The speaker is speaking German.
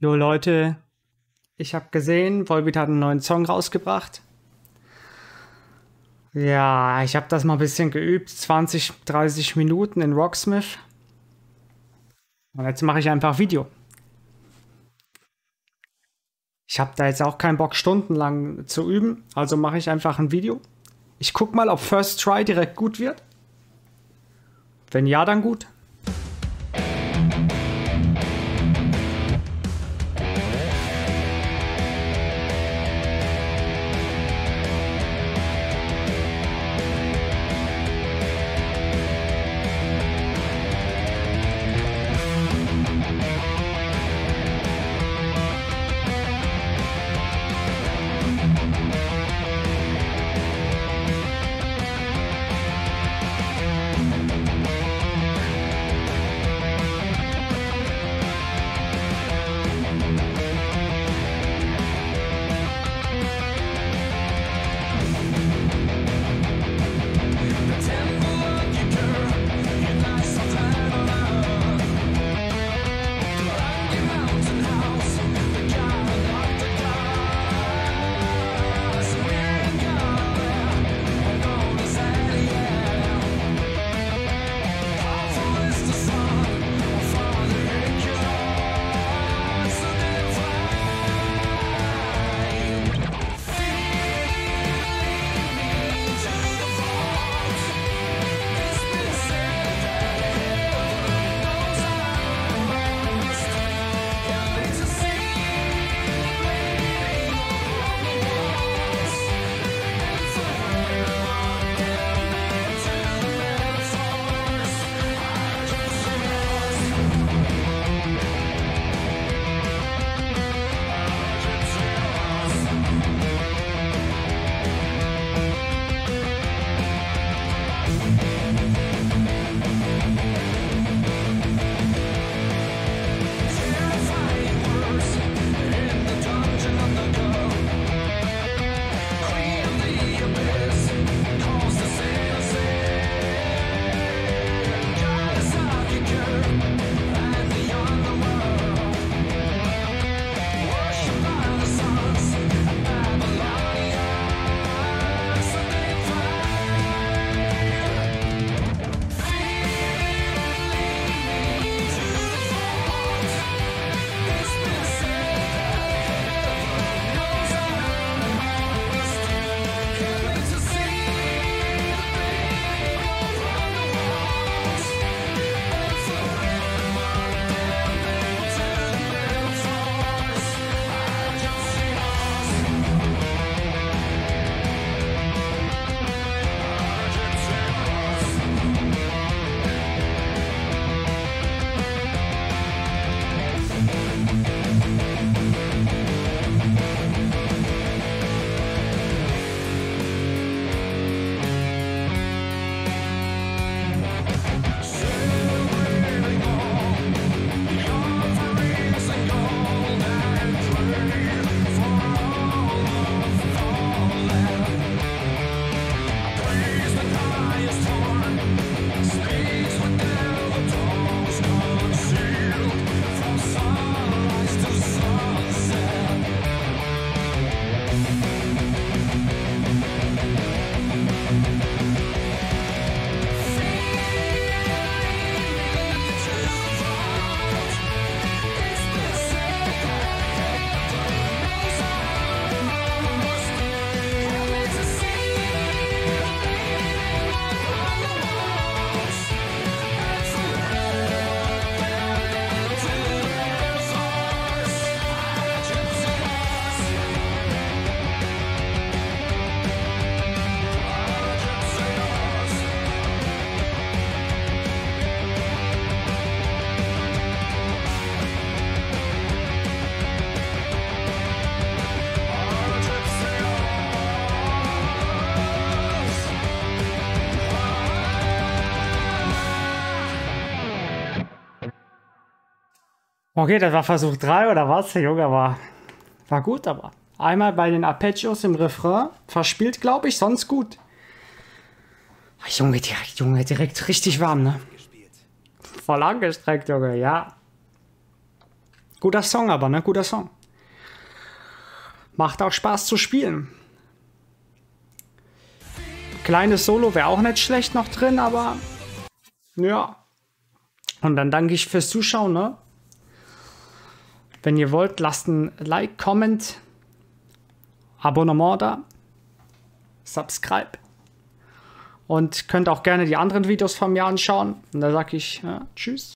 Jo Leute, ich habe gesehen, Volbeat hat einen neuen Song rausgebracht. Ja, ich habe das mal ein bisschen geübt, 20, 30 Minuten in Rocksmith. Und jetzt mache ich einfach Video. Ich habe da jetzt auch keinen Bock, stundenlang zu üben, also mache ich einfach ein Video. Ich guck mal, ob First Try direkt gut wird. Wenn ja, dann gut. Okay, das war Versuch 3 oder was? Junge war, war gut, aber einmal bei den Arpeggios im Refrain verspielt, glaube ich, sonst gut. Junge, direkt, Junge, direkt richtig warm, ne? Voll angestreckt, Junge, ja. Guter Song aber, ne? Guter Song. Macht auch Spaß zu spielen. Kleines Solo wäre auch nicht schlecht noch drin, aber ja. Und dann danke ich fürs Zuschauen, ne? Wenn ihr wollt, lasst ein Like, Comment, Abonnement da, Subscribe. Und könnt auch gerne die anderen Videos von mir anschauen. Und da sage ich ja, Tschüss.